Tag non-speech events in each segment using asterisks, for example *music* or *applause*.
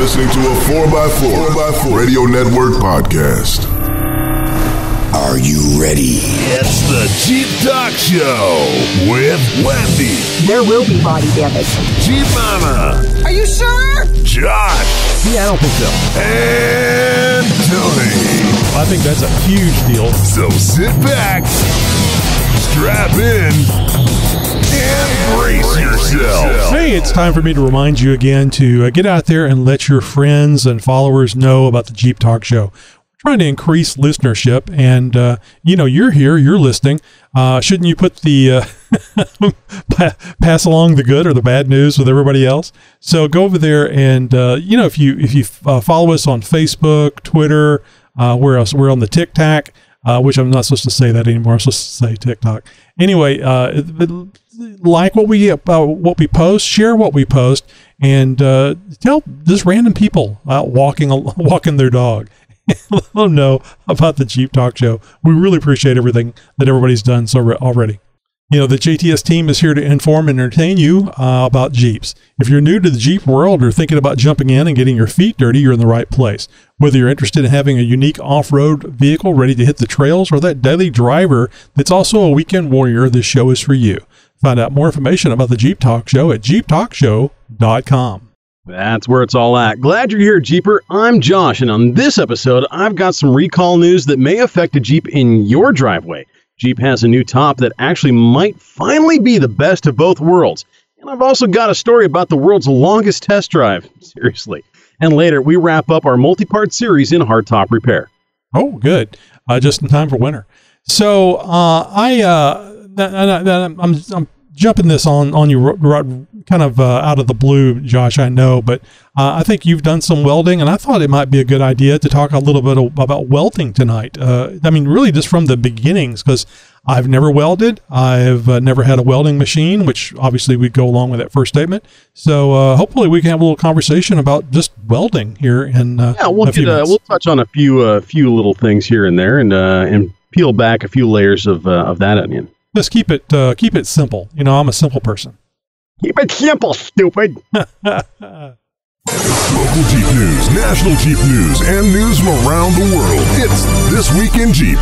listening to a 4x4, 4x4 Radio Network podcast. Are you ready? It's the Jeep Talk Show with Wendy, There will be body damage. Jeep Mama, Are you sure? Josh, Yeah, I don't think so. and Tony. I think that's a huge deal. So sit back, strap in, and brace yourself. Hey, it's time for me to remind you again to uh, get out there and let your friends and followers know about the Jeep Talk Show. We're trying to increase listenership, and uh, you know you're here, you're listening. Uh, shouldn't you put the uh, *laughs* pass along the good or the bad news with everybody else? So go over there, and uh, you know if you if you uh, follow us on Facebook, Twitter, where else? We're on the TikTok. Uh, which I'm not supposed to say that anymore. I'm supposed to say TikTok. Anyway, uh, like what we uh, what we post, share what we post, and uh, tell just random people out walking *laughs* walking their dog. *laughs* Let them know about the Jeep Talk Show. We really appreciate everything that everybody's done so re- already. You know, the JTS team is here to inform and entertain you uh, about Jeeps. If you're new to the Jeep world or thinking about jumping in and getting your feet dirty, you're in the right place. Whether you're interested in having a unique off road vehicle ready to hit the trails or that daily driver that's also a weekend warrior, this show is for you. Find out more information about the Jeep Talk Show at jeeptalkshow.com. That's where it's all at. Glad you're here, Jeeper. I'm Josh, and on this episode, I've got some recall news that may affect a Jeep in your driveway. Jeep has a new top that actually might finally be the best of both worlds. And I've also got a story about the world's longest test drive. *laughs* Seriously. And later, we wrap up our multi part series in hardtop repair. Oh, good. Uh, just in time for winter. So uh, I, uh, th- th- th- I'm, I'm jumping this on on you, kind of uh, out of the blue, Josh. I know, but uh, I think you've done some welding, and I thought it might be a good idea to talk a little bit about welding tonight. Uh, I mean, really, just from the beginnings, because I've never welded. I've uh, never had a welding machine, which obviously would go along with that first statement. So uh, hopefully, we can have a little conversation about just welding here in uh, Yeah, we'll get, uh, we'll touch on a few uh, few little things here and there, and uh, and peel back a few layers of uh, of that onion. Just keep it uh, keep it simple. You know, I'm a simple person. Keep it simple, stupid. *laughs* Local Jeep news, national Jeep news, and news from around the world. It's This Week in Jeep.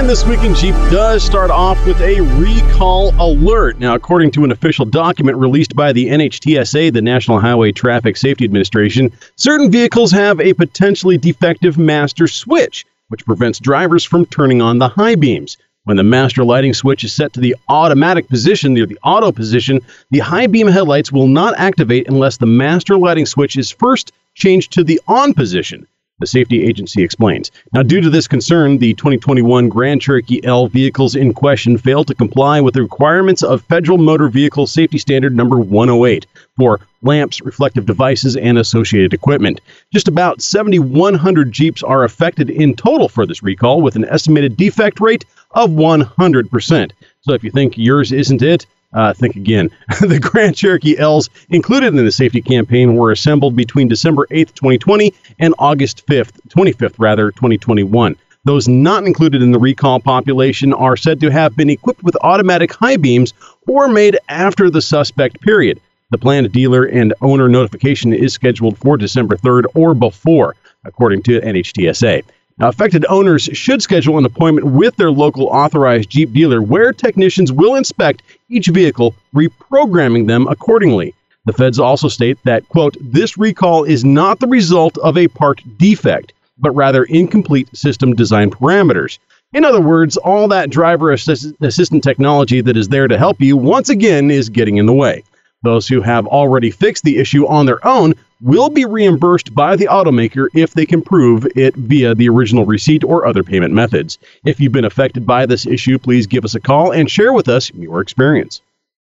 And this week in Jeep does start off with a recall alert. Now, according to an official document released by the NHTSA, the National Highway Traffic Safety Administration, certain vehicles have a potentially defective master switch, which prevents drivers from turning on the high beams. When the master lighting switch is set to the automatic position near the auto position, the high beam headlights will not activate unless the master lighting switch is first changed to the on position. The safety agency explains. Now, due to this concern, the 2021 Grand Cherokee L vehicles in question failed to comply with the requirements of Federal Motor Vehicle Safety Standard number 108 for lamps, reflective devices, and associated equipment. Just about 7,100 Jeeps are affected in total for this recall, with an estimated defect rate of 100%. So if you think yours isn't it, uh, think again. *laughs* the Grand Cherokee L's included in the safety campaign were assembled between December 8th, 2020 and August 5th, 25th, rather, 2021. Those not included in the recall population are said to have been equipped with automatic high beams or made after the suspect period. The planned dealer and owner notification is scheduled for December 3rd or before, according to NHTSA. Now, affected owners should schedule an appointment with their local authorized Jeep dealer where technicians will inspect each vehicle, reprogramming them accordingly. The feds also state that, quote, this recall is not the result of a part defect, but rather incomplete system design parameters. In other words, all that driver assist- assistant technology that is there to help you once again is getting in the way. Those who have already fixed the issue on their own will be reimbursed by the automaker if they can prove it via the original receipt or other payment methods. If you've been affected by this issue, please give us a call and share with us your experience.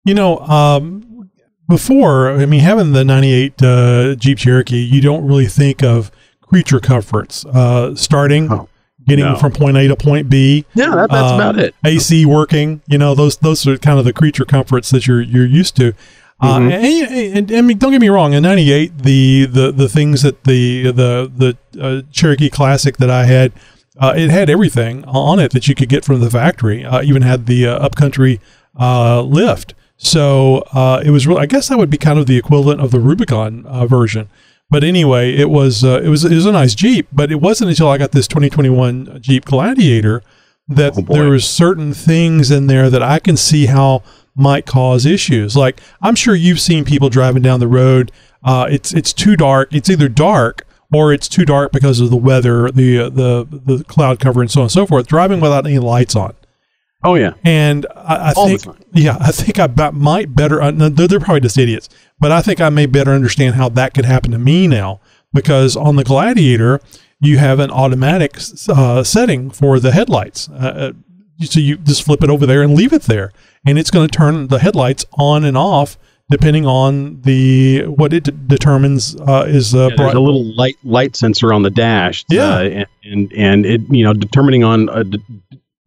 You know, um, before, I mean, having the 98 uh, Jeep Cherokee, you don't really think of creature comforts. Uh, starting, Oh, getting no. from point A to point B. Yeah, that, that's uh, about it. AC working, you know, those those are kind of the creature comforts that you're you're used to. Uh, Mhm. and, and, and, I mean, don't get me wrong. In '98, the, the the things that the the the uh, Cherokee Classic that I had, uh, it had everything on it that you could get from the factory. Uh, even had the uh, upcountry uh, lift. So uh, it was really, I guess that would be kind of the equivalent of the Rubicon uh, version. But anyway, it was uh, it was it was a nice Jeep. But it wasn't until I got this 2021 Jeep Gladiator that Oh, there was certain things in there that I can see how might cause issues. Like I'm sure you've seen people driving down the road. Uh, it's it's too dark. It's either dark or it's too dark because of the weather, the uh, the the cloud cover, and so on and so forth. Driving without any lights on. Oh yeah. And I, I think, yeah, I think I might better. Uh, they're they're probably just idiots, but I think I may better understand how that could happen to me now because on the Gladiator you have an automatic uh, setting for the headlights. Uh, uh, so you just flip it over there and leave it there, and it's going to turn the headlights on and off depending on the what it d- determines uh, is uh, Yeah, there's a little light light sensor on the dash. Yeah. uh, and, and and it you know determining on uh, d-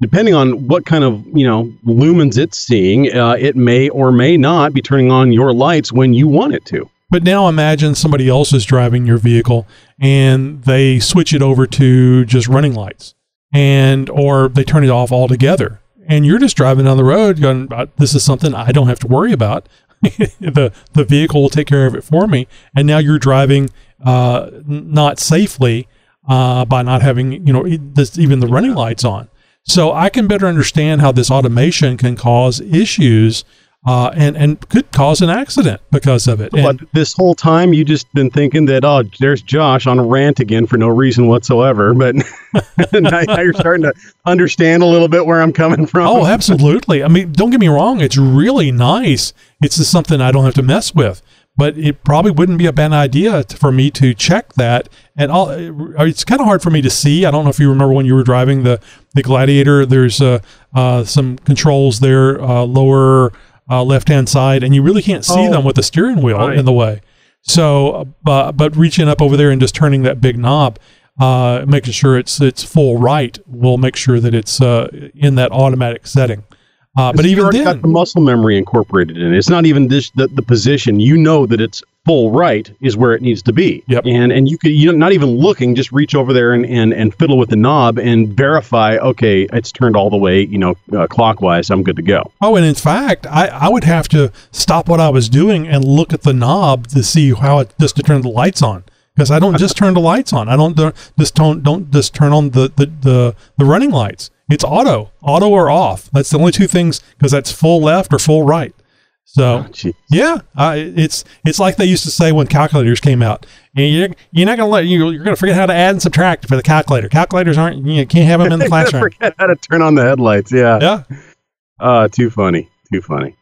depending on what kind of you know lumens it's seeing, uh, it may or may not be turning on your lights when you want it to. But now imagine somebody else is driving your vehicle and they switch it over to just running lights and or they turn it off altogether. And you're just driving down the road going, "Uh, this is something I don't have to worry about. *laughs* the the vehicle will take care of it for me. And now you're driving uh, not safely uh, by not having you know this, even the running lights on. So I can better understand how this automation can cause issues uh, and and could cause an accident because of it. And, but this whole time you just been thinking that oh, there's Josh on a rant again for no reason whatsoever. But *laughs* now, now you're starting to understand a little bit where I'm coming from. Oh, absolutely. I mean, don't get me wrong. It's really nice. It's just something I don't have to mess with. But it probably wouldn't be a bad idea for me to check that. And all, it's kind of hard for me to see. I don't know if you remember when you were driving the, the Gladiator. There's uh, uh, some controls there, uh, lower uh, left hand side, and you really can't see Oh, them with the steering wheel right. in the way. So, uh, but reaching up over there and just turning that big knob, uh, making sure it's it's full right, will make sure that it's uh, in that automatic setting. Uh, but even then, got the muscle memory incorporated in it. It's not even this the, the position. You know that it's full right is where it needs to be. Yep. And and you could you not even looking, just reach over there and, and, and fiddle with the knob and verify. Okay, it's turned all the way. You know, uh, clockwise. I'm good to go. oh, and in fact, I, I would have to stop what I was doing and look at the knob to see how it just to turn the lights on because I don't just turn the lights on. I don't don't- just don't don't just turn on the the the, the running lights. It's auto, auto or off. That's the only two things because that's full left or full right. So Gee. Yeah, uh, it's it's like they used to say when calculators came out. You're, you're not gonna let you you're gonna forget how to add and subtract for the calculator. Calculators aren't you can't have them in the *laughs* classroom. Forget how to turn on the headlights. Yeah. Yeah, Uh, too funny. Too funny.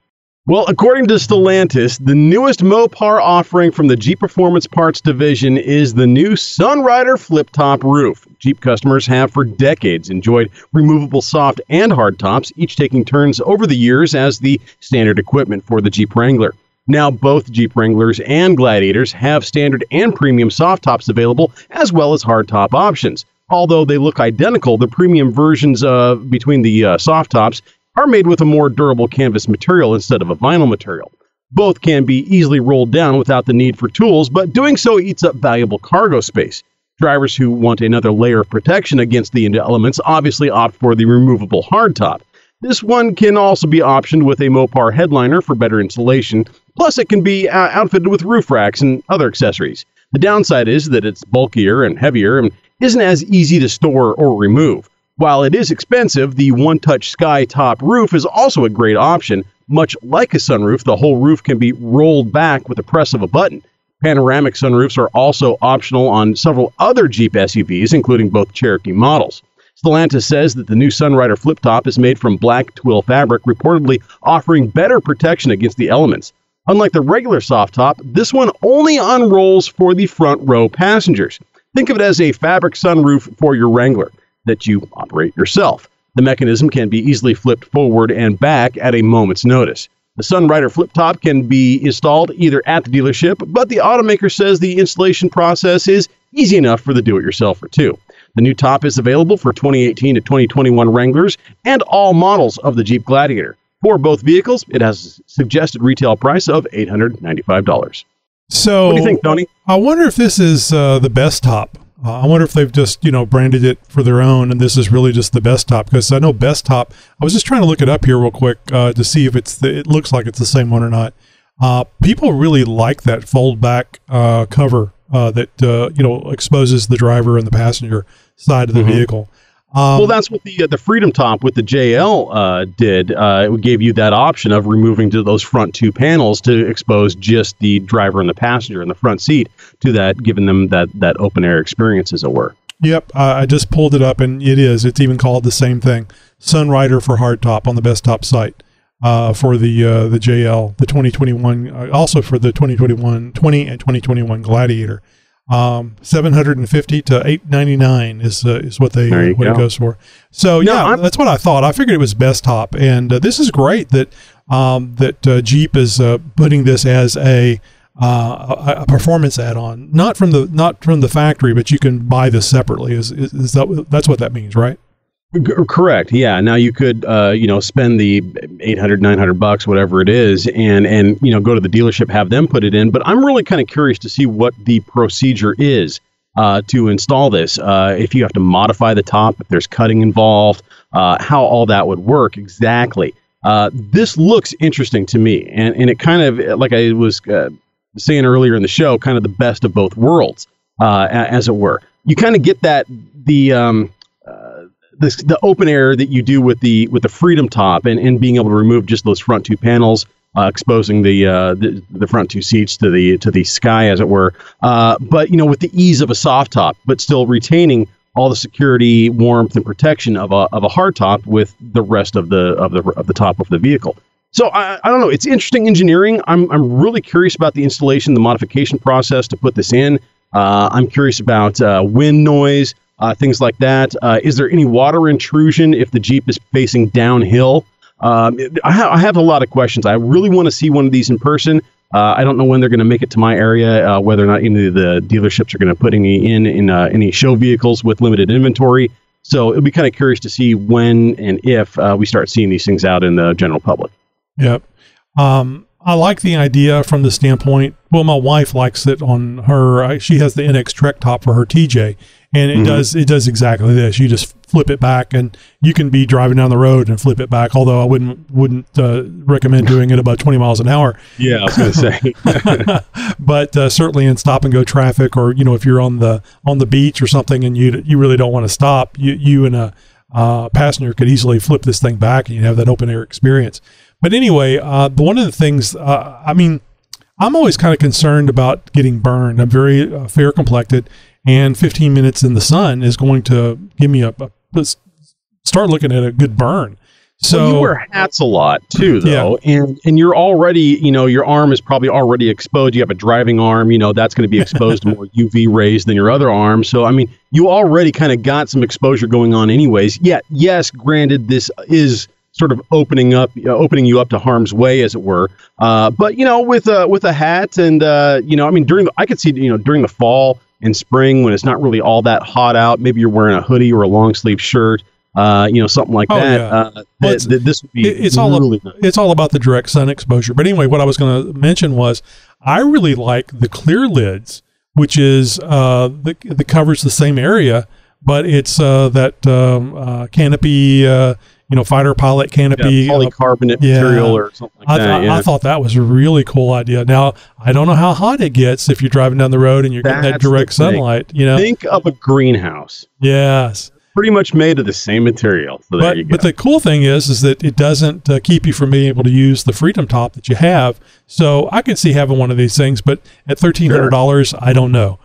Well, according to Stellantis, the newest Mopar offering from the Jeep Performance Parts division is the new Sunrider flip top roof. Jeep customers have for decades enjoyed removable soft and hard tops, each taking turns over the years as the standard equipment for the Jeep Wrangler. Now, both Jeep Wranglers and Gladiators have standard and premium soft tops available, as well as hard top options. Although they look identical, the premium versions uh, between the uh, soft tops are made with a more durable canvas material instead of a vinyl material. Both can be easily rolled down without the need for tools, but doing so eats up valuable cargo space. Drivers who want another layer of protection against the elements obviously opt for the removable hardtop. This one can also be optioned with a Mopar headliner for better insulation, plus it can be uh, outfitted with roof racks and other accessories. The downside is that it's bulkier and heavier and isn't as easy to store or remove. While it is expensive, the one touch sky top roof is also a great option. Much like a sunroof, the whole roof can be rolled back with the press of a button. Panoramic sunroofs are also optional on several other Jeep SUVs, including both Cherokee models. Stellantis says that the new Sunrider flip top is made from black twill fabric, reportedly offering better protection against the elements. Unlike the regular soft top, this one only unrolls for the front row passengers. Think of it as a fabric sunroof for your Wrangler that you operate yourself. The mechanism can be easily flipped forward and back at a moment's notice. The Sunrider flip top can be installed either at the dealership, but the automaker says the installation process is easy enough for the do it yourselfer too. The new top is available for 2018 to 2021 Wranglers and all models of the Jeep Gladiator. For both vehicles, it has a suggested retail price of $895. So What do you think, Tony? I wonder if this is uh, the Bestop. Uh, I wonder if they've just you know branded it for their own, and this is really just the Bestop because I know Bestop. I was just trying to look it up here real quick uh, to see if it's the, it looks like it's the same one or not. Uh, people really like that fold back uh, cover uh, that uh, you know exposes the driver and the passenger side of the Mhm. vehicle. Um, well, that's what the uh, the Freedom Top with the JL uh, did. Uh, it gave you that option of removing to those front two panels to expose just the driver and the passenger in the front seat to that, giving them that that open air experience, as it were. Yep, uh, I just pulled it up, and it is. It's even called the same thing, Sunrider for hardtop on the Bestop site uh, for the uh, the JL, the 2021, uh, also for the 2021 20 and 2021 Gladiator. Um, 750 to 899 is uh, is what they what it goes for. So No, yeah, I'm- that's what I thought. I figured it was Bestop, and uh, this is great that um, that uh, Jeep is uh, putting this as a uh, a, a performance add-on, not from the not from the factory, but you can buy this separately. Is is, is that that's what that means, right? Correct. Yeah. Now you could, uh, you know, spend the 800, 900 bucks, whatever it is, and and you know, go to the dealership, have them put it in. But I'm really kind of curious to see what the procedure is uh, to install this. Uh, if you have to modify the top, if there's cutting involved, uh, how all that would work exactly. Uh, this looks interesting to me, and and it kind of like I was uh, saying earlier in the show, kind of the best of both worlds, as it were. You kind of get that the um, this, the open air that you do with the with the Freedom Top and, and being able to remove just those front two panels, uh, exposing the, uh, the the front two seats to the to the sky, as it were. Uh, but you know, with the ease of a soft top, but still retaining all the security, warmth, and protection of a of a hard top with the rest of the of the of the top of the vehicle. So I, I don't know. It's interesting engineering. I'm I'm really curious about the installation, the modification process to put this in. Uh, I'm curious about uh, wind noise, things like that. Uh, is there any water intrusion if the Jeep is facing downhill? Um, I, ha- I have a lot of questions. I really want to see one of these in person. Uh, I don't know when they're going to make it to my area, uh, whether or not any of the dealerships are going to put any in in uh, any show vehicles with limited inventory. So it'll be kind of curious to see when and if uh, we start seeing these things out in the general public. Yep. Um, I like the idea from the standpoint. Well, my wife likes it on her. She has the NX Trek top for her TJ, and it Mhm. does it does exactly this. You just flip it back, and you can be driving down the road and flip it back. Although I wouldn't wouldn't uh, recommend doing it about twenty miles an hour. Yeah, I was going to say. *laughs* *laughs* but uh, certainly in stop and go traffic, or you know, if you're on the on the beach or something, and you you really don't want to stop, you you and a uh, passenger could easily flip this thing back, and you have that open air experience. But anyway, uh, one of the things, uh, I mean, I'm always kind of concerned about getting burned. I'm very uh, fair complected, and 15 minutes in the sun is going to give me a, a start looking at a good burn. So well, you wear hats a lot too, though, yeah. and and you're already, you know, your arm is probably already exposed. You have a driving arm, you know, that's going to be exposed to more *laughs* UV rays than your other arm. So, I mean, you already kind of got some exposure going on, anyways. Yet, yes, granted, this is sort of opening up, uh, opening you up to harm's way, as it were. Uh, but you know, with a with a hat, and uh, you know, I mean, during the, I could see, you know, during the fall and spring when it's not really all that hot out, maybe you're wearing a hoodie or a long sleeve shirt. Uh, you know, something like Oh, that. yeah. Uh, Well, it's- th- this would be it- it's all really nice. it's all about the direct sun exposure. But anyway, what I was going to mention was I really like the clear lids, which is uh, the that covers the same area, but it's uh, that um, uh, canopy, uh, you know, fighter pilot canopy. yeah, uh, polycarbonate yeah. material or something like I, that. thought yeah. I thought that was a really cool idea. Now I don't know how hot it gets if you're driving down the road and you're getting that direct sunlight. You know, Think of a greenhouse, yes. pretty much made of the same material. So But but the cool thing is is that it doesn't uh, keep you from being able to use the Freedom Top that you have. So I can see having one of these things, but at thirteen hundred dollars, I don't know.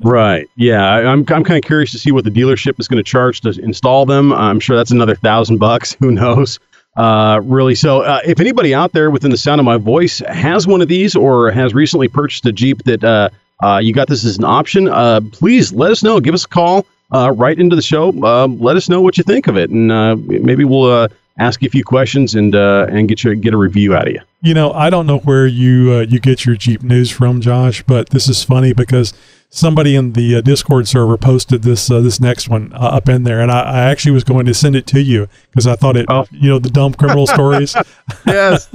Right? Yeah, I, I'm I'm kind of curious to see what the dealership is going to charge to install them. I'm sure that's another thousand bucks. *laughs* Who knows? Uh, really. So, uh, if anybody out there within the sound of my voice has one of these or has recently purchased a Jeep that uh, uh, you got this as an option, uh, please let us know. Give us a call. Uh, right into the show. Um, let us know what you think of it, and uh, maybe we'll uh, ask you a few questions and uh, and get you get a review out of you. You know, I don't know where you uh, you get your Jeep news from, Josh, but this is funny because somebody in the uh, Discord server posted this uh, this next one uh, up in there, and I, I actually was going to send it to you because I thought it, Oh. you know, the dumb criminal stories. *laughs* yes.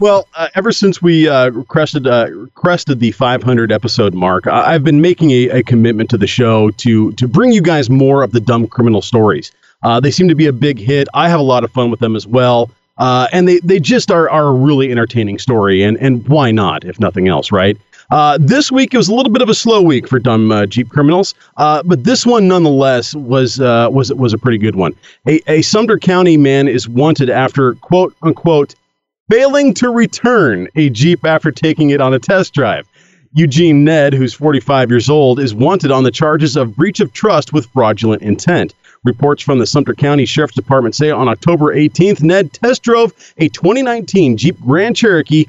well, uh, ever since we uh, crested uh, crested the 500 episode mark, I- I've been making a, a commitment to the show to to bring you guys more of the dumb criminal stories. Uh, they seem to be a big hit. I have a lot of fun with them as well. Uh, and they, they just are, are a really entertaining story, and, and why not, if nothing else, right? Uh, this week it was a little bit of a slow week for dumb uh, Jeep criminals, uh, but this one nonetheless was uh, was was a pretty good one. A, a Sumter County man is wanted after quote unquote failing to return a Jeep after taking it on a test drive. Eugene Ned, who's 45 years old, is wanted on the charges of breach of trust with fraudulent intent. Reports from the Sumter County Sheriff's Department say on October 18th, Ned test drove a 2019 Jeep Grand Cherokee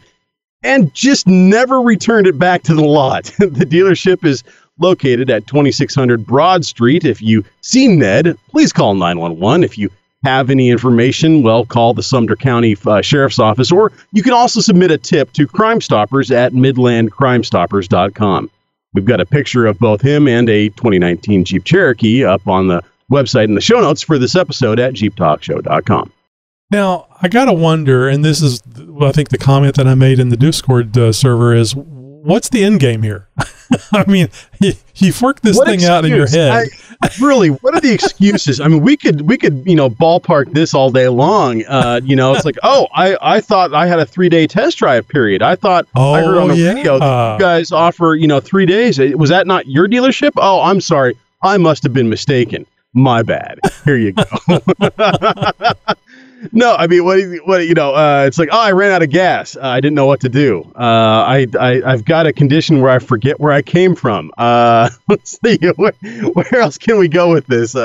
and just never returned it back to the lot. *laughs* the dealership is located at 2600 Broad Street. If you see Ned, please call 911. If you have any information, well, call the Sumter County uh, Sheriff's Office, or you can also submit a tip to Crime Stoppers at midlandcrimestoppers.com. We've got a picture of both him and a 2019 Jeep Cherokee up on the website in the show notes for this episode at jeeptalkshow.com. Now, I got to wonder, and this is, I think, the comment that I made in the Discord uh, server is what's the end game here? *laughs* I mean, you, you've worked this What thing out in your head. I- really, what are the excuses? I mean, we could we could you know ballpark this all day long. Uh, you know, it's like, *laughs* oh, I I thought I had a three day test drive period. I thought oh, I heard on the yeah. radio you guys offer you know three days. Was that not your dealership? Oh, I'm sorry, I must have been mistaken. My bad. Here you go. *laughs* No, I mean, what, what you know? Uh, it's like, oh, I ran out of gas. Uh, I didn't know what to do. Uh, I, I, I've got a condition where I forget where I came from. Uh, *laughs* let's see, *laughs* where, where else can we go with this?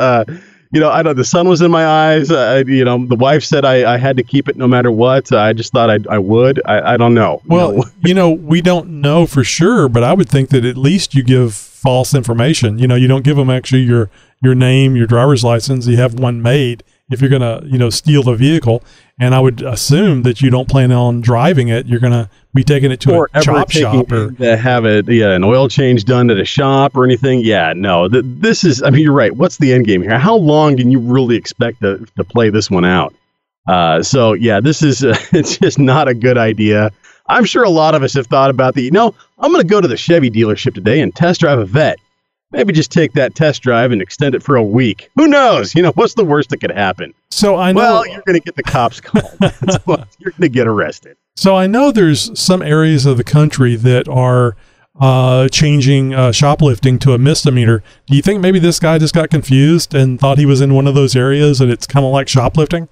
You know, I don't. The sun was in my eyes. Uh, you know, the wife said I, I had to keep it no matter what. I just thought I, I would. I, I don't know. Well, know, *laughs* you know, we don't know for sure, but I would think that at least you give false information. You know, you don't give them actually your your name, your driver's license. You have one made if you're gonna, you know, steal the vehicle. And I would assume that you don't plan on driving it. You're gonna be taking it to or a chop shop or to have it, yeah, an oil change done at a shop or anything. Yeah, no. Th- this is. I mean, you're right. What's the end game here? How long can you really expect to to play this one out? Uh, so yeah, this is uh, *laughs* it's just not a good idea. I'm sure a lot of us have thought about the. You know, I'm going to go to the Chevy dealership today and test drive a Vette. Maybe just take that test drive and extend it for a week. Who knows? You know, what's the worst that could happen? so I know Well, you're going to get the cops called. *laughs* You're going to get arrested. So I know there's some areas of the country that are uh, changing uh, shoplifting to a misdemeanor. Do you think maybe this guy just got confused and thought he was in one of those areas and it's kind of like shoplifting?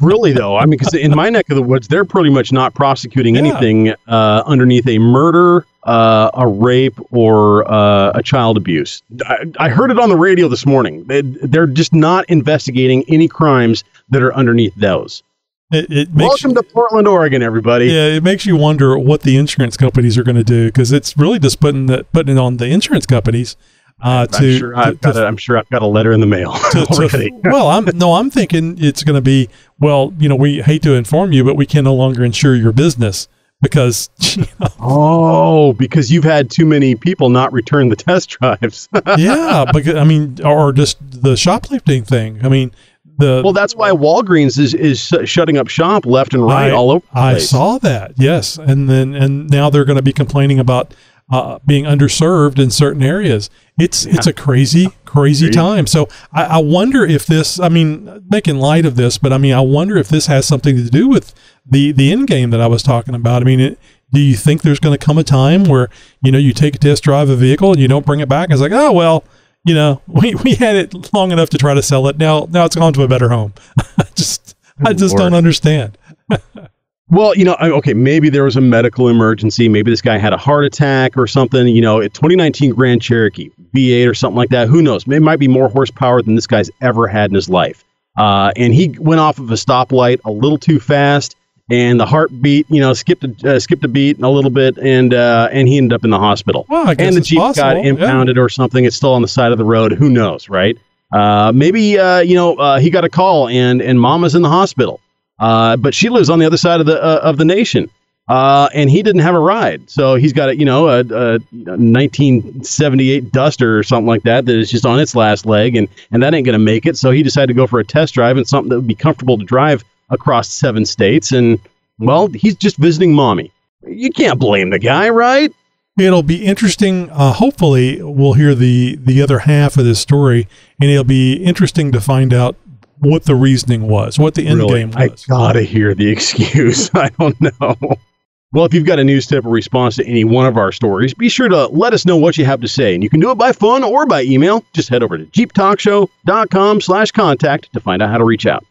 Really though i mean because in my neck of the woods they're pretty much not prosecuting Yeah. anything uh, underneath a murder uh, a rape or uh, a child abuse. I, I heard it on the radio this morning. They, they're just not investigating any crimes that are underneath those. It, it welcome to portland oregon everybody. Yeah, it makes you wonder what the insurance companies are going to do because it's really just putting that putting it on the insurance companies uh, to, I'm, sure I've to- got a, I'm sure i've got a letter in the mail *laughs* to- *laughs* to- *laughs* well, I'm no, I'm thinking it's going to be well. You know, we hate to inform you, but we can no longer insure your business because you know, oh because you've had too many people not return the test drives yeah, because I mean, or just the shoplifting thing. I mean, the well that's why walgreens is, is shutting up shop left and right I, all over I saw that, yes, and then and now they're going to be complaining about uh, being underserved in certain areas. It's it's a crazy crazy time. So I, I wonder if this. I mean, making light of this, but I mean, I wonder if this has something to do with the the end game that I was talking about. I mean, it, do you think there's going to come a time where you know you take a test drive a vehicle and you don't bring it back? It's like, oh well. You know, *laughs* we, we had it long enough to try to sell it. Now now it's gone to a better home. *laughs* I just I just Lord. don't understand. *laughs* Well, you know, okay, maybe there was a medical emergency. Maybe this guy had a heart attack or something. You know, a 2019 Grand Cherokee V8 or something like that. Who knows? It might be more horsepower than this guy's ever had in his life. Uh, and he went off of a stoplight a little too fast, and the heartbeat, you know, skipped a, uh, skipped a beat a little bit, and uh, and he ended up in the hospital. Well, and the Jeep possible, got yeah. impounded or something. It's still on the side of the road. Who knows, right? Uh, maybe uh, you know uh, he got a call and and Mama's in the hospital, uh, but she lives on the other side of the uh, of the nation, uh, and he didn't have a ride, so he's got a you know a, a 1978 Duster or something like that that is just on its last leg, and and that ain't gonna make it. So he decided to go for a test drive and something that would be comfortable to drive across seven states, and well, he's just visiting mommy. You can't blame the guy, right? It'll be interesting. Uh, hopefully, we'll hear the the other half of this story, and it'll be interesting to find out what the reasoning was, what the end Really, game was. I gotta hear the *laughs* excuse. *laughs* I don't know. Well, if you've got a news tip or response to any one of our stories, be sure to let us know what you have to say. And you can do it by phone or by email. Just head over to jeeptalkshow.com slash contact to find out how to reach out.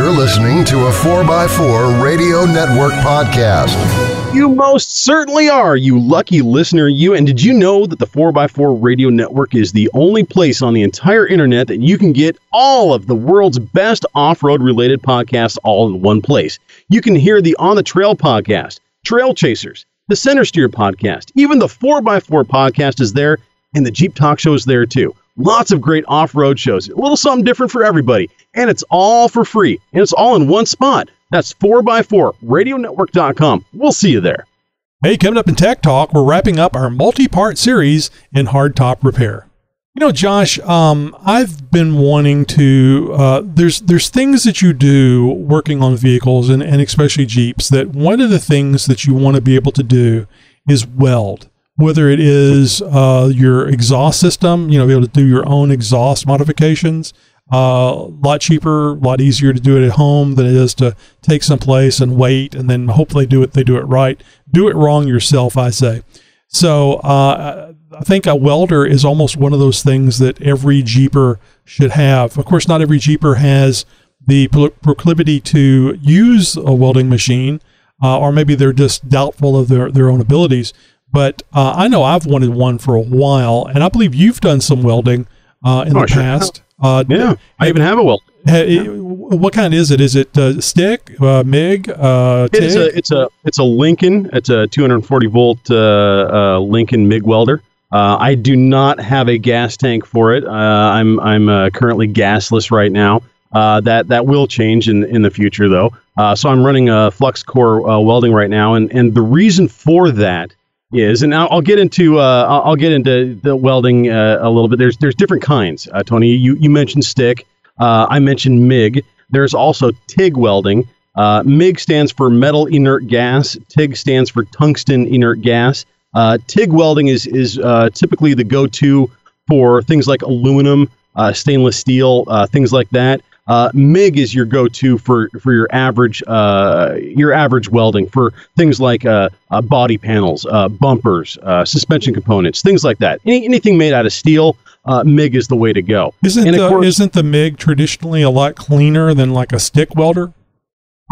You're listening to a 4x4 Radio Network podcast. You most certainly are, you lucky listener, you. And did you know that the 4x4 Radio Network is the only place on the entire internet that you can get all of the world's best off road related podcasts all in one place? You can hear the On the Trail podcast, Trail Chasers, the Center Steer podcast, even the 4x4 podcast is there, and the Jeep Talk Show is there too. Lots of great off road shows, a little something different for everybody, and it's all for free, and it's all in one spot. That's 4x4 radionetwork.com. We'll see you there. Hey, coming up in Tech Talk, we're wrapping up our multi part series in hardtop repair. You know, Josh, um, I've been wanting to. Uh, there's there's things that you do working on vehicles and, and especially Jeeps that one of the things that you want to be able to do is weld. Whether it is uh, your exhaust system, you know, be able to do your own exhaust modifications, a uh, lot cheaper, a lot easier to do it at home than it is to take some place and wait and then hopefully do it. They do it right. Do it wrong yourself, I say. So uh, I think a welder is almost one of those things that every Jeeper should have. Of course, not every Jeeper has the proclivity to use a welding machine, uh, or maybe they're just doubtful of their, their own abilities. But uh, I know I've wanted one for a while, and I believe you've done some welding uh, in oh, the sure. past. Uh, yeah, I even have a weld. Yeah. What kind is it? Is it uh, stick, uh, MIG, uh, It's a it's a it's a Lincoln. It's a 240 volt uh, uh, Lincoln MIG welder. Uh, I do not have a gas tank for it. Uh, I'm I'm uh, currently gasless right now. Uh, that that will change in in the future though. Uh, so I'm running a flux core uh, welding right now, and and the reason for that is, and I'll, I'll get into uh, I'll, get into the welding uh, a little bit. There's there's different kinds. Uh, Tony, you you mentioned stick. Uh, I mentioned MIG. There's also TIG welding. Uh, MIG stands for metal inert gas. TIG stands for tungsten inert gas. Uh, TIG welding is is typically the go-to for things like aluminum, stainless steel, things like that. Uh, MIG is your go-to for for your average uh, your average welding for things like uh, uh body panels, uh, bumpers, uh, suspension components, things like that. Any, anything made out of steel, MIG is the way to go. Isn't the, course, isn't the MIG traditionally a lot cleaner than like a stick welder?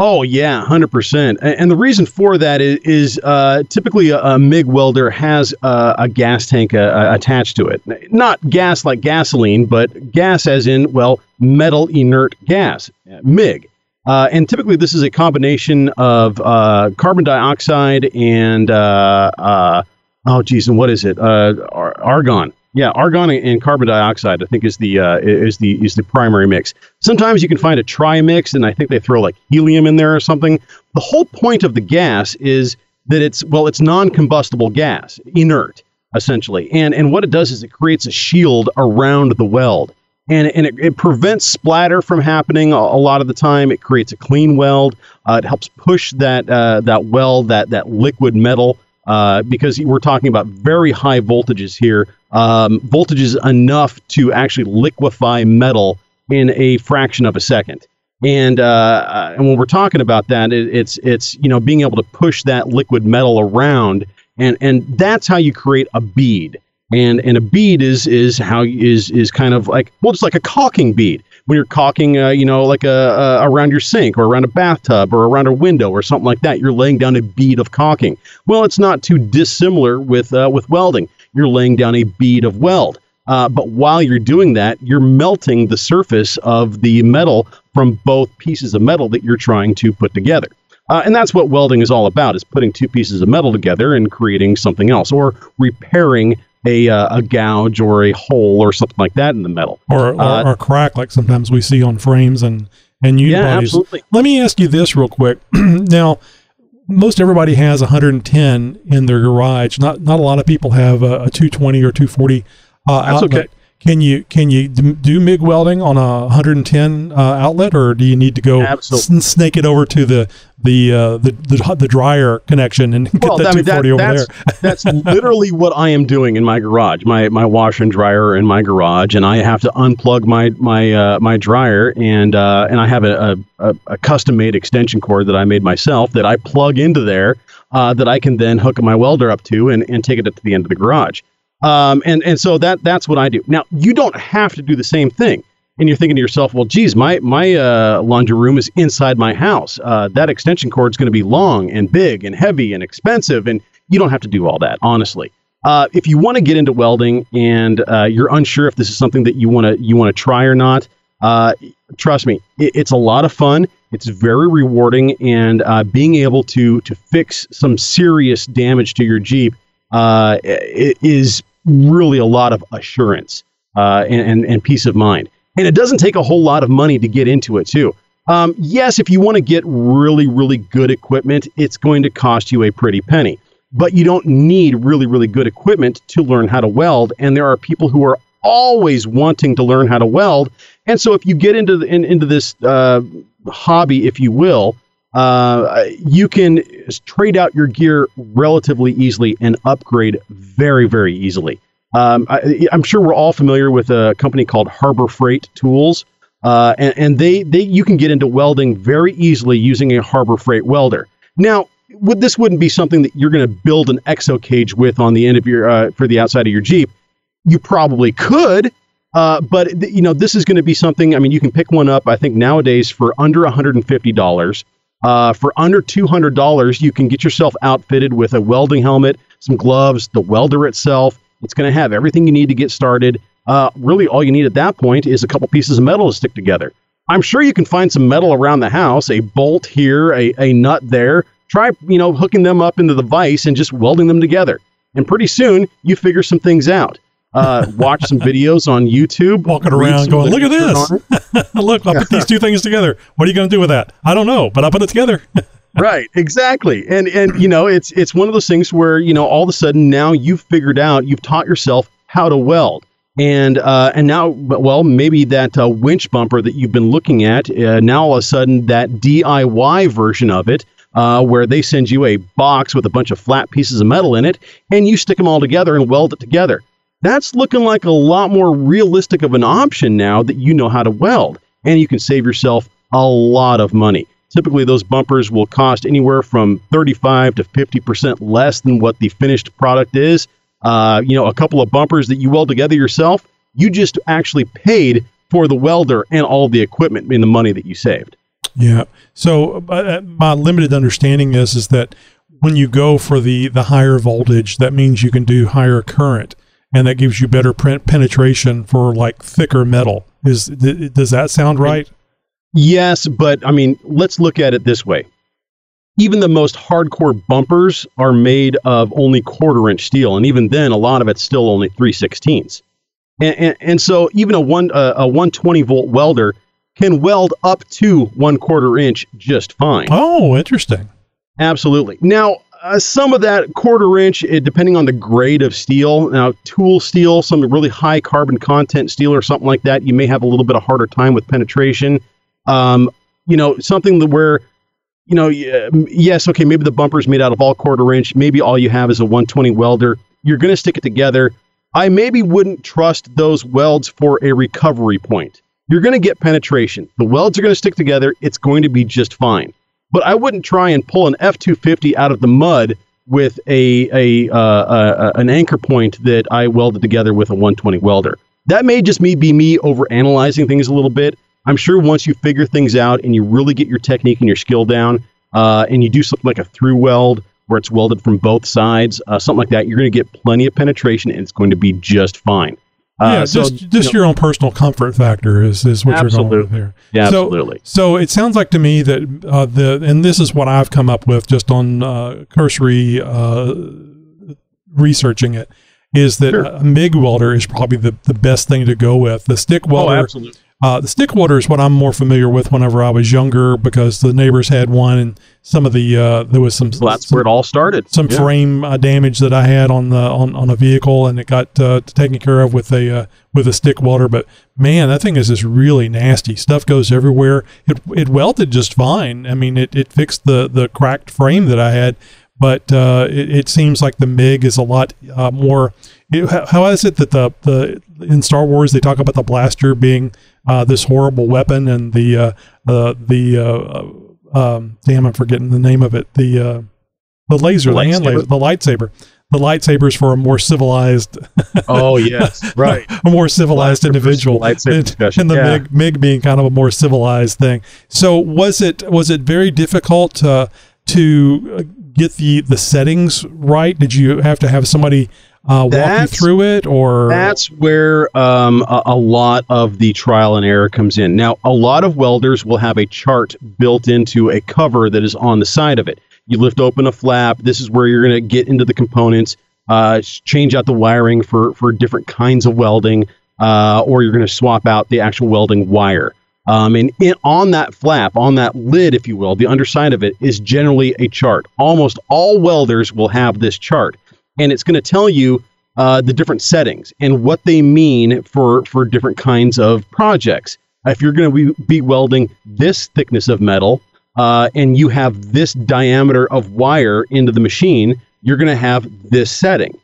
Oh yeah, hundred percent. And the reason for that is, is uh, typically a, a, MIG welder has uh, a gas tank uh, attached to it. Not gas like gasoline, but gas as in well metal inert gas, MIG. Uh, and typically this is a combination of uh, carbon dioxide and uh, oh geez, and what is it? argon. Yeah, argon and carbon dioxide, I think, is the uh, is the is the primary mix. Sometimes you can find a tri mix, and I think they throw like helium in there or something. The whole point of the gas is that it's well, it's non-combustible gas, inert essentially, and and what it does is it creates a shield around the weld, and and it, it prevents splatter from happening a, a, lot of the time. It creates a clean weld. Uh, it helps push that uh, that weld that that liquid metal uh, because we're talking about very high voltages here, um, voltages enough to actually liquefy metal in a fraction of a second. And uh, uh, and when we're talking about that, it, it's it's you know being able to push that liquid metal around, and and that's how you create a bead. And and a bead is is how is is kind of like well, it's like a caulking bead when you're caulking, uh, you know, like a, a, around your sink or around a bathtub or around a window or something like that. You're laying down a bead of caulking. Well, it's not too dissimilar with uh, with welding. You're laying down a bead of weld. Uh, but while you're doing that, you're melting the surface of the metal from both pieces of metal that you're trying to put together. Uh, and that's what welding is all about: is putting two pieces of metal together and creating something else, or repairing a, uh, a gouge or a hole or something like that in the metal, or or, uh, or crack like sometimes we see on frames and and unibodies. Yeah, absolutely. Let me ask you this real quick. *clears throat* now, most everybody has 110 in their garage. Not not a lot of people have a, a 220 or 240 uh, outlet. Okay. Can you can you do MIG welding on a 110 uh, outlet, or do you need to go s- snake it over to the the, uh, the the the dryer connection and *laughs* get well, that I mean, 240 that, over there? *laughs* that's literally what I am doing in my garage. My my washer and dryer in my garage, and I have to unplug my my uh, my dryer, and uh, and I have a, a, a custom made extension cord that I made myself that I plug into there uh, that I can then hook my welder up to and, and take it up to the end of the garage. Um, and and so that that's what I do. Now you don't have to do the same thing. And you're thinking to yourself, well, geez, my my uh, laundry room is inside my house. Uh, that extension cord is going to be long and big and heavy and expensive, and you don't have to do all that, honestly. Uh, if you want to get into welding and uh, you're unsure if this is something that you want to you want to try or not, uh, trust me, it, it's a lot of fun. It's very rewarding, and uh, being able to to fix some serious damage to your Jeep uh, is really a lot of assurance uh, and, and, and peace of mind. And it doesn't take a whole lot of money to get into it too. Um, yes, if you want to get really really good equipment, it's going to cost you a pretty penny but you don't need really, really good equipment to learn how to weld. And there are people who are always wanting to learn how to weld. And so if you get into the, in, into this uh, hobby, if you will, uh, you can trade out your gear relatively easily and upgrade very, very easily. Um, I, am sure we're all familiar with a company called Harbor Freight Tools, uh, and, and they, they you can get into welding very easily using a Harbor Freight welder. Now, would this wouldn't be something that you're going to build an exo cage with on the end of your uh, for the outside of your Jeep. You probably could, uh, but th- you know this is going to be something. I mean, you can pick one up. I think nowadays for under 150 dollars. Uh, for under $200, you can get yourself outfitted with a welding helmet, some gloves, the welder itself. It's going to have everything you need to get started. Uh, really, all you need at that point is a couple pieces of metal to stick together. I'm sure you can find some metal around the house, a bolt here, a, a nut there, try you know hooking them up into the vise and just welding them together and pretty soon you figure some things out uh, watch some videos on youtube. Walking around going look at this. *laughs* look i put these two things together. What are you going to do with that? I don't know but i put it together. *laughs* Right exactly. And and you know it's it's one of those things where you know all of a sudden now you've figured out you've taught yourself how to weld. And uh, and now, well, maybe that uh, winch bumper that you've been looking at, uh, now all of a sudden that DIY version of it uh, where they send you a box with a bunch of flat pieces of metal in it, and you stick them all together and weld it together. That's looking like a lot more realistic of an option now that you know how to weld, and you can save yourself a lot of money. Typically, those bumpers will cost anywhere from 35 to 50% less than what the finished product is. Uh, you know, a couple of bumpers that you weld together yourself, you just actually paid for the welder and all the equipment in the money that you saved. Yeah. So uh, my limited understanding is is that when you go for the the higher voltage, that means you can do higher current, and that gives you better penetration for like thicker metal. Is th- does that sound right? Yes, but I mean, let's look at it this way. Even the most hardcore bumpers are made of only quarter inch steel, and even then, a lot of it's still only three sixteenths. And, and, and so, even a one uh, a one twenty volt welder can weld up to one quarter inch just fine. Oh, interesting. Absolutely. Now, uh, some of that quarter inch, it, depending on the grade of steel, now tool steel, some really high carbon content steel or something like that, you may have a little bit of harder time with penetration. Um, you know, something that where, you know, yes, okay, maybe the bumper is made out of all quarter inch. Maybe all you have is a 120 welder. You're going to stick it together. I maybe wouldn't trust those welds for a recovery point you're going to get penetration. The welds are going to stick together. It's going to be just fine. But I wouldn't try and pull an F250 out of the mud with a, a, uh, uh, an anchor point that I welded together with a 120 welder. That may just me be me over analyzing things a little bit. I'm sure once you figure things out and you really get your technique and your skill down, uh, and you do something like a through weld where it's welded from both sides, uh, something like that, you're going to get plenty of penetration and it's going to be just fine. Uh, yeah, so, just just you know, your own personal comfort factor is, is what absolutely. you're going with here. Yeah, so, absolutely. So it sounds like to me that uh, the and this is what I've come up with just on uh, cursory uh, researching it is that sure. a MIG welder is probably the, the best thing to go with. The stick oh, welder, oh, absolutely. Uh, the stick welder is what I'm more familiar with whenever I was younger because the neighbors had one and some of the uh, there was some well, that's some, where it all started. Some yeah. frame uh, damage that I had on the on, on a vehicle and it got uh, taken care of with a uh, with a stick welder. But man, that thing is just really nasty. Stuff goes everywhere. It it welded just fine. I mean, it, it fixed the the cracked frame that I had, but uh, it, it, seems like the MIG is a lot more. It, how is it that the the in Star Wars they talk about the blaster being uh, this horrible weapon and the uh, uh, the uh, um, damn I'm forgetting the name of it the the laser, the, hand lightsaber? laser, the lightsaber. The lightsabers for a more civilized, *laughs* Oh yes, right. *laughs* a more civilized individual, lightsaber and, discussion, and the yeah. MIG, MIG being kind of a more civilized thing. So was it was it very difficult uh, to uh, get the the settings right? Did you have to have somebody uh, walk you through it, or That's where um, a, a lot of the trial and error comes in. Now, a lot of welders will have a chart built into a cover that is on the side of it. You lift open a flap. This is where you're going to get into the components, uh, change out the wiring for for different kinds of welding, uh, or you're going to swap out the actual welding wire. Um, and in, on that flap, on that lid, if you will, the underside of it is generally a chart. Almost all welders will have this chart, and it's going to tell you uh, the different settings and what they mean for for different kinds of projects. If you're going to be, be welding this thickness of metal uh, and you have this diameter of wire into the machine, you're going to have this setting.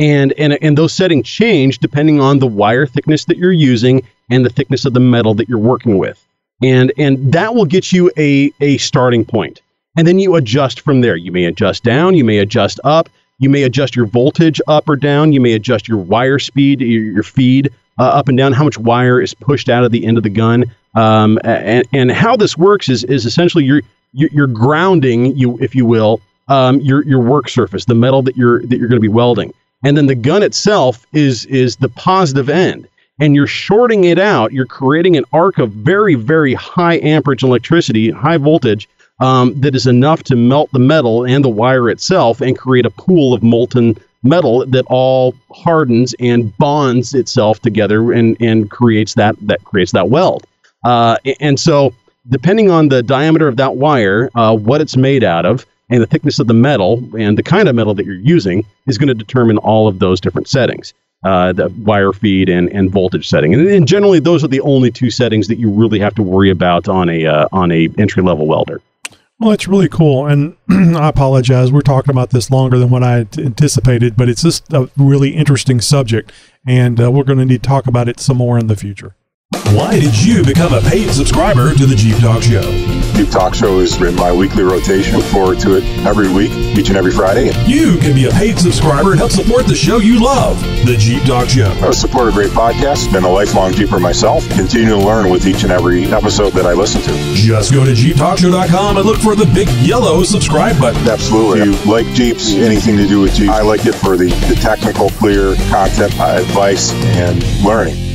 And, and and those settings change depending on the wire thickness that you're using and the thickness of the metal that you're working with. And and that will get you a a starting point. And then you adjust from there. You may adjust down, you may adjust up, you may adjust your voltage up or down, you may adjust your wire speed, your, feed uh, up and down, how much wire is pushed out of the end of the gun. Um, and, and how this works is, is essentially you're, you're you're grounding, you if you will, um, your, your work surface, the metal that you're that you're going to be welding. And then the gun itself is is the positive end. And you're shorting it out. You're creating an arc of very, very high amperage electricity, high voltage, um, that is enough to melt the metal and the wire itself and create a pool of molten metal that all hardens and bonds itself together and, and creates that that creates that weld. Uh, and so, depending on the diameter of that wire, uh, what it's made out of, and the thickness of the metal and the kind of metal that you're using, is going to determine all of those different settings. Uh, the wire feed and, and voltage setting, and, and generally those are the only two settings that you really have to worry about on a uh, on a entry level welder. Well, it's really cool, and *clears throat* I apologize. We're talking about this longer than what I anticipated, but it's just a really interesting subject, and uh, we're going to need to talk about it some more in the future. Why did you become a paid subscriber to the Jeep Talk Show? Jeep Talk Show is in my weekly rotation. Look forward to it every week, each and every Friday. You can be a paid subscriber and help support the show you love, the Jeep Talk Show. I support a great podcast. Been a lifelong Jeeper myself. Continue to learn with each and every episode that I listen to. Just go to JeepTalkShow.com and look for the big yellow subscribe button. Absolutely. If you like Jeeps, anything to do with Jeeps, I like it for the, the technical, clear content, uh, advice, and learning.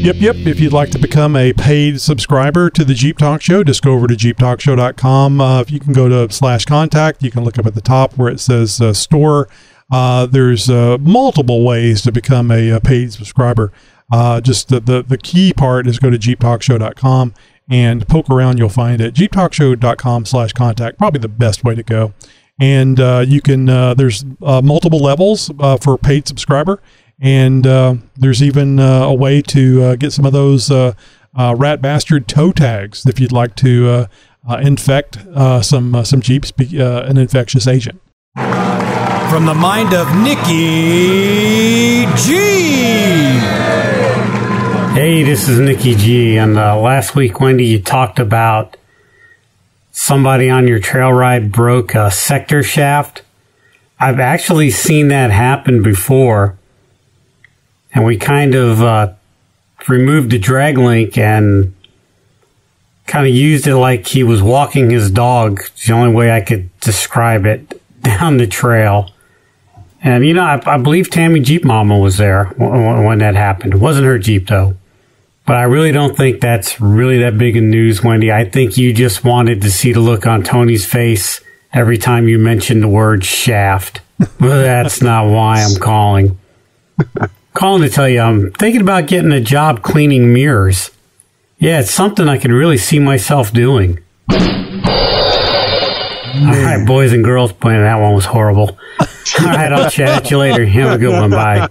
Yep, yep. If you'd like to become a paid subscriber to the Jeep Talk Show, just go over to jeeptalkshow.com. Uh, if you can go to slash contact, you can look up at the top where it says uh, store. Uh, there's uh, multiple ways to become a, a paid subscriber. Uh, just the, the, the key part is go to jeeptalkshow.com and poke around. You'll find it. jeeptalkshow.com slash contact, probably the best way to go. And uh, you can, there's multiple levels for paid subscriber and uh, there's even uh, a way to uh, get some of those uh, uh, rat bastard toe tags if you'd like to uh, uh, infect uh, some uh, some jeeps, be, uh, an infectious agent. From the mind of Nikki G. Hey, this is Nikki G. And uh, last week, Wendy, you talked about somebody on your trail ride broke a sector shaft. I've actually seen that happen before. And we kind of uh, removed the drag link and kind of used it like he was walking his dog. It's the only way I could describe it *laughs* down the trail. And you know, I, I believe Tammy Jeep Mama was there when, when that happened. It wasn't her Jeep though. But I really don't think that's really that big of news, Wendy. I think you just wanted to see the look on Tony's face every time you mentioned the word shaft. *laughs* That's not why I'm calling. *laughs* calling to tell you I'm thinking about getting a job cleaning mirrors. Yeah, it's something I can really see myself doing. All right, boys and girls. Boy, that one was horrible. All right, I'll chat at you later. Have a good one. Bye.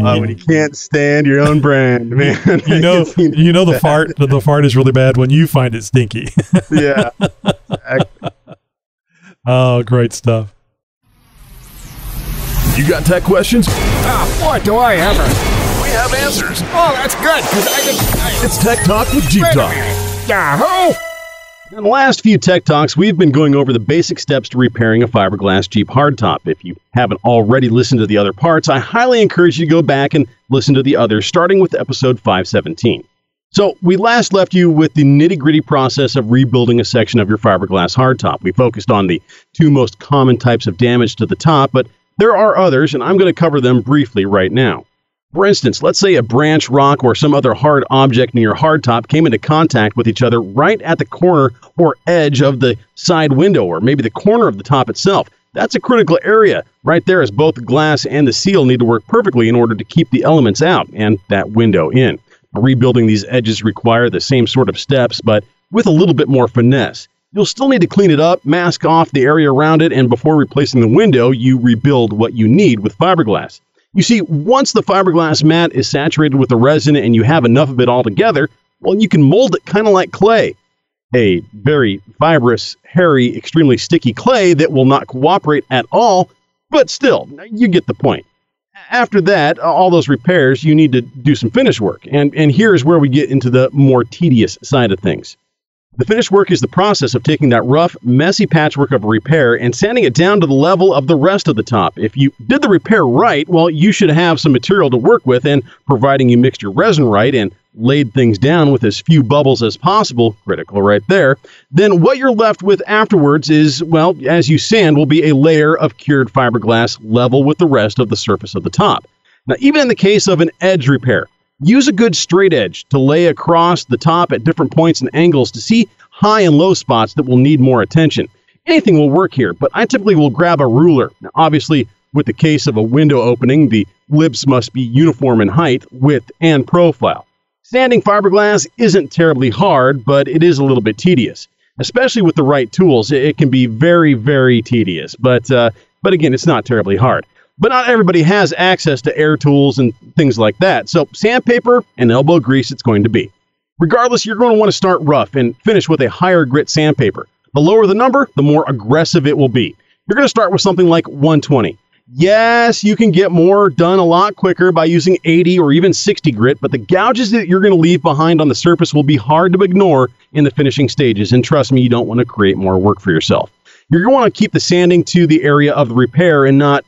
Oh, when you can't stand your own brand, man. You know, *laughs* you know the fart. The, the fart is really bad when you find it stinky. yeah. *laughs* oh, great stuff. You got tech questions? Ah, boy, do I ever. We have answers. Oh, that's good, because I can. I, It's Tech Talk with Jeep Talk. Yahoo! In the last few Tech Talks, we've been going over the basic steps to repairing a fiberglass Jeep hardtop. If you haven't already listened to the other parts, I highly encourage you to go back and listen to the others, starting with episode 517. So, we last left you with the nitty gritty process of rebuilding a section of your fiberglass hardtop. We focused on the two most common types of damage to the top, but there are others, and I'm going to cover them briefly right now. For instance, let's say a branch, rock, or some other hard object near hardtop came into contact with each other right at the corner or edge of the side window, or maybe the corner of the top itself. That's a critical area right there, as both the glass and the seal need to work perfectly in order to keep the elements out and that window in. Rebuilding these edges require the same sort of steps, but with a little bit more finesse. You'll still need to clean it up, mask off the area around it, and before replacing the window, you rebuild what you need with fiberglass. You see, once the fiberglass mat is saturated with the resin and you have enough of it all together, well, you can mold it kind of like clay. A very fibrous, hairy, extremely sticky clay that will not cooperate at all, but still, you get the point after that, all those repairs, you need to do some finish work. And, and here's where we get into the more tedious side of things. The finished work is the process of taking that rough, messy patchwork of repair and sanding it down to the level of the rest of the top. If you did the repair right, well, you should have some material to work with, and providing you mixed your resin right and laid things down with as few bubbles as possible, critical right there, then what you're left with afterwards is, well, as you sand, will be a layer of cured fiberglass level with the rest of the surface of the top. Now, even in the case of an edge repair, Use a good straight edge to lay across the top at different points and angles to see high and low spots that will need more attention. Anything will work here, but I typically will grab a ruler. Now, obviously, with the case of a window opening, the lips must be uniform in height, width, and profile. Sanding fiberglass isn't terribly hard, but it is a little bit tedious. Especially with the right tools, it can be very, very tedious. But, uh, but again, it's not terribly hard. But not everybody has access to air tools and things like that. So, sandpaper and elbow grease it's going to be. Regardless, you're going to want to start rough and finish with a higher grit sandpaper. The lower the number, the more aggressive it will be. You're going to start with something like 120. Yes, you can get more done a lot quicker by using 80 or even 60 grit, but the gouges that you're going to leave behind on the surface will be hard to ignore in the finishing stages. And trust me, you don't want to create more work for yourself. You're going to want to keep the sanding to the area of the repair and not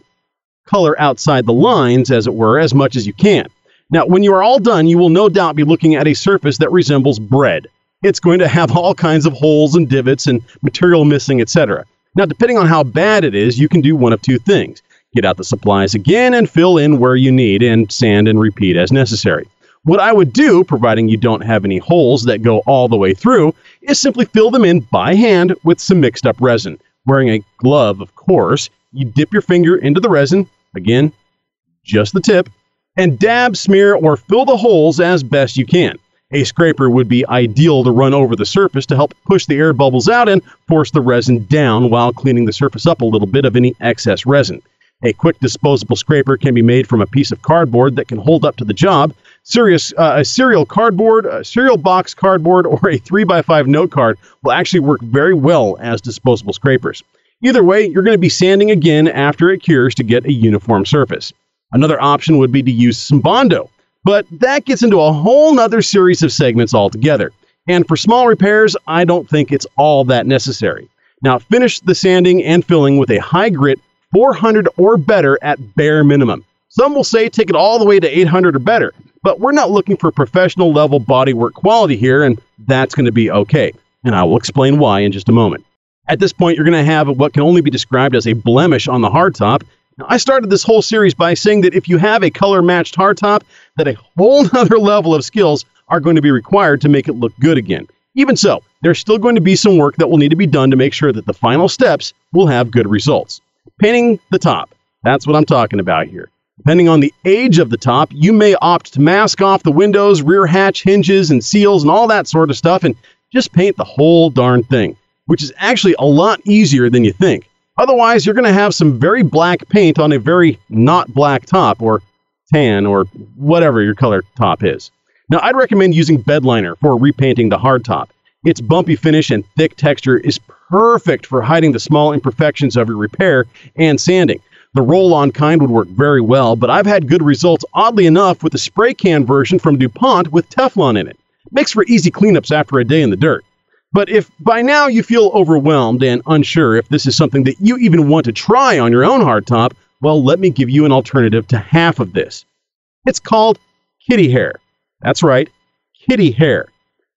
color outside the lines, as it were, as much as you can. Now, when you are all done, you will no doubt be looking at a surface that resembles bread. It's going to have *laughs* all kinds of holes and divots and material missing, etc. Now, depending on how bad it is, you can do one of two things. Get out the supplies again and fill in where you need and sand and repeat as necessary. What I would do, providing you don't have any holes that go all the way through, is simply fill them in by hand with some mixed up resin. Wearing a glove, of course, you dip your finger into the resin, Again, just the tip, and dab, smear, or fill the holes as best you can. A scraper would be ideal to run over the surface to help push the air bubbles out and force the resin down while cleaning the surface up a little bit of any excess resin. A quick disposable scraper can be made from a piece of cardboard that can hold up to the job. Serious, uh, a cereal cardboard, a cereal box cardboard, or a 3x5 note card will actually work very well as disposable scrapers. Either way, you're going to be sanding again after it cures to get a uniform surface. Another option would be to use some Bondo, but that gets into a whole nother series of segments altogether. And for small repairs, I don't think it's all that necessary. Now, finish the sanding and filling with a high grit 400 or better at bare minimum. Some will say take it all the way to 800 or better, but we're not looking for professional level bodywork quality here, and that's going to be okay. And I will explain why in just a moment. At this point, you're going to have what can only be described as a blemish on the hardtop. Now, I started this whole series by saying that if you have a color matched hardtop, that a whole *laughs* other level of skills are going to be required to make it look good again. Even so, there's still going to be some work that will need to be done to make sure that the final steps will have good results. Painting the top. That's what I'm talking about here. Depending on the age of the top, you may opt to mask off the windows, rear hatch hinges, and seals, and all that sort of stuff, and just paint the whole darn thing which is actually a lot easier than you think. Otherwise, you're going to have some very black paint on a very not black top or tan or whatever your color top is. Now, I'd recommend using bedliner for repainting the hard top. Its bumpy finish and thick texture is perfect for hiding the small imperfections of your repair and sanding. The roll on kind would work very well, but I've had good results, oddly enough, with the spray can version from DuPont with Teflon in it. Makes for easy cleanups after a day in the dirt. But if by now you feel overwhelmed and unsure if this is something that you even want to try on your own hardtop, well, let me give you an alternative to half of this. It's called kitty hair. That's right, kitty hair.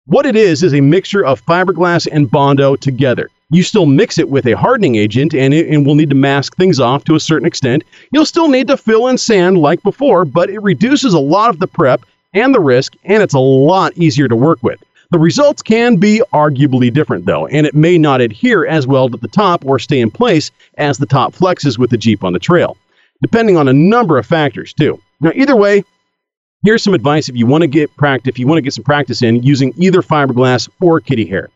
What it is is a mixture of fiberglass and Bondo together. You still mix it with a hardening agent and it and will need to mask things off to a certain extent. You'll still need to fill in sand like before, but it reduces a lot of the prep and the risk, and it's a lot easier to work with. The results can be arguably different, though, and it may not adhere as well to the top or stay in place as the top flexes with the Jeep on the trail, depending on a number of factors, too. Now, either way, here's some advice if you want to get practice, if you want to get some practice in using either fiberglass or kitty hair.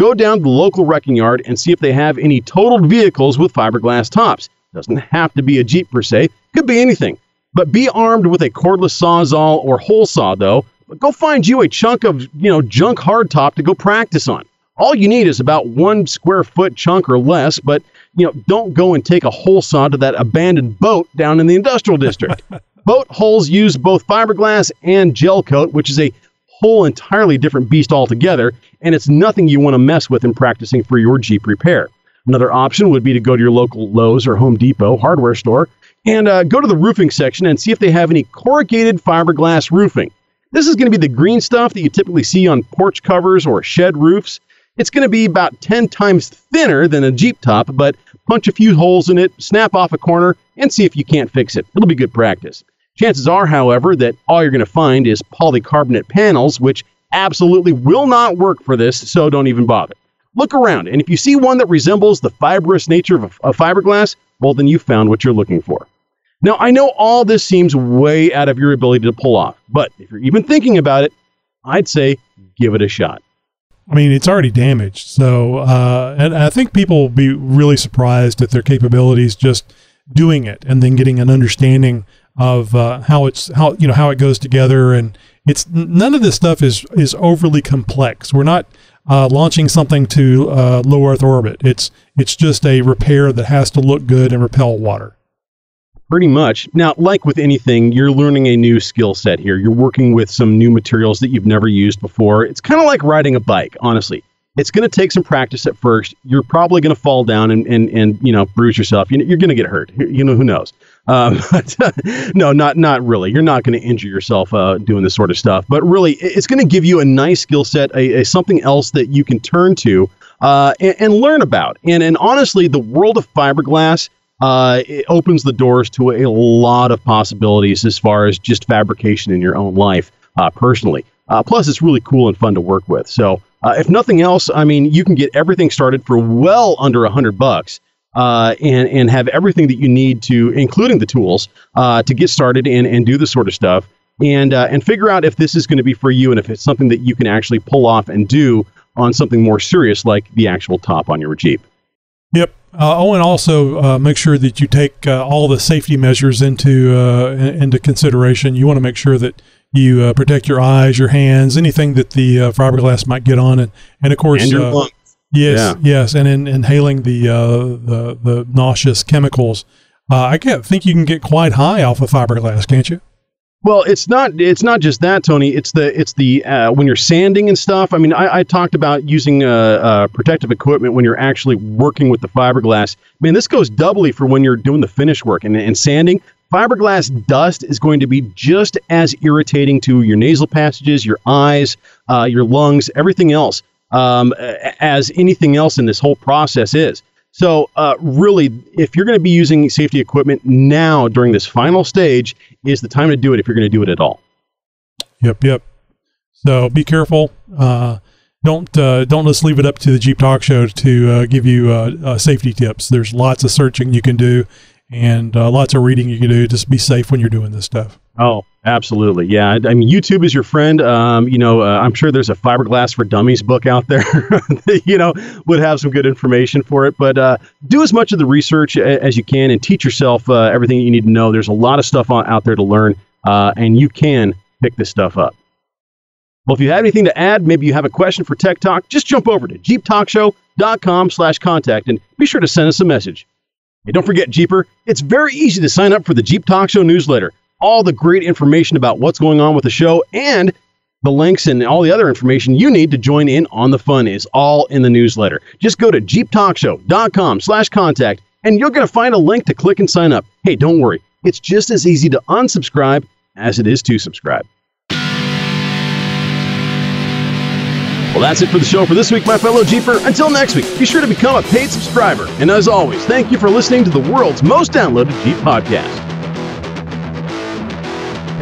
Go down to the local wrecking yard and see if they have any totaled vehicles with fiberglass tops. Doesn't have to be a Jeep per se, could be anything. But be armed with a cordless sawzall or hole saw, though, go find you a chunk of, you know, junk hardtop to go practice on. All you need is about one square foot chunk or less, but, you know, don't go and take a hole saw to that abandoned boat down in the industrial district. *laughs* boat holes use both fiberglass and gel coat, which is a whole entirely different beast altogether, and it's nothing you want to mess with in practicing for your Jeep repair. Another option would be to go to your local Lowe's or Home Depot hardware store and uh, go to the roofing section and see if they have any corrugated fiberglass roofing. This is going to be the green stuff that you typically see on porch covers or shed roofs. It's going to be about 10 times thinner than a Jeep top, but punch a few holes in it, snap off a corner, and see if you can't fix it. It'll be good practice. Chances are, however, that all you're going to find is polycarbonate panels, which absolutely will not work for this, so don't even bother. Look around, and if you see one that resembles the fibrous nature of, a, fiberglass, well, then you found what you're looking for. Now, I know all this seems way out of your ability to pull off, but if you're even thinking about it, I'd say give it a shot. I mean, it's already damaged. So, uh, and I think people will be really surprised at their capabilities just doing it and then getting an understanding of uh, how it's how you know how it goes together. And it's none of this stuff is is overly complex. We're not uh, launching something to uh, low Earth orbit. It's it's just a repair that has to look good and repel water. Pretty much. Now, like with anything, you're learning a new skill set here. You're working with some new materials that you've never used before. It's kind of like riding a bike, honestly. It's going to take some practice at first. You're probably going to fall down and, and, and you know bruise yourself. You are going to get hurt. You know who knows. *laughs* Um, no, not not really. You're not going to injure yourself uh, doing this sort of stuff. But really, it's going to give you a nice skill set, a, a, something else that you can turn to uh, and, and learn about. And and honestly, the world of fiberglass uh, it opens the doors to a lot of possibilities as far as just fabrication in your own life uh, personally. Uh, plus, it's really cool and fun to work with. So, uh, if nothing else, I mean, you can get everything started for well under a hundred bucks. Uh, and and have everything that you need to, including the tools, uh, to get started and, and do this sort of stuff, and and figure out if this is going to be for you and if it's something that you can actually pull off and do on something more serious like the actual top on your Jeep. Yep. Uh, oh, and also uh, make sure that you take uh, all the safety measures into uh, into consideration. You want to make sure that you uh, protect your eyes, your hands, anything that the uh, fiberglass might get on, and and of course, and your lungs. yes, yeah. yes, and in inhaling the the the nauseous chemicals. I can't think you can get quite high off of fiberglass, can't you? Well, it's not. It's not just that, Tony. It's the. It's the uh, when you're sanding and stuff. I mean, I, I talked about using uh, uh, protective equipment when you're actually working with the fiberglass. Man, this goes doubly for when you're doing the finish work and, and sanding. Fiberglass dust is going to be just as irritating to your nasal passages, your eyes, uh, your lungs, everything else, um, as anything else in this whole process is. So, uh, really, if you're going to be using safety equipment now during this final stage, is the time to do it if you're going to do it at all. Yep, yep. So be careful. Uh, don't uh, don't just leave it up to the Jeep Talk Show to uh, give you uh, uh, safety tips. There's lots of searching you can do, and lots of reading you can do. Just be safe when you're doing this stuff. Oh, absolutely. Yeah. I mean, YouTube is your friend. Um, you know, uh, I'm sure there's a fiberglass for dummies book out there *laughs* that, you know, would have some good information for it. But uh, do as much of the research as you can and teach yourself uh, everything you need to know. There's a lot of stuff on, out there to learn, uh, and you can pick this stuff up. Well, if you have anything to add, maybe you have a question for Tech Talk, just jump over to jeeptalkshow.com slash contact and be sure to send us a message. And don't forget, Jeeper, it's very easy to sign up for the Jeep Talk Show newsletter all the great information about what's going on with the show and The links and all the other information you need to join in on the fun is all in the newsletter. Just go to jeeptalkshow.com slash contact and you're going to find a link to click and sign up. Hey, don't worry. It's just as easy to unsubscribe as it is to subscribe. Well, that's it for the show for this week, my fellow Jeeper. Until next week, be sure to become a paid subscriber. And as always, thank you for listening to the world's most downloaded Jeep podcast.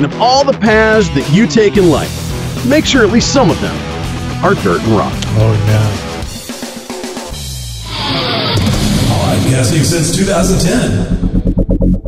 And of all the paths that you take in life, make sure at least some of them are dirt and rock. Oh, yeah. Podcasting since 2010.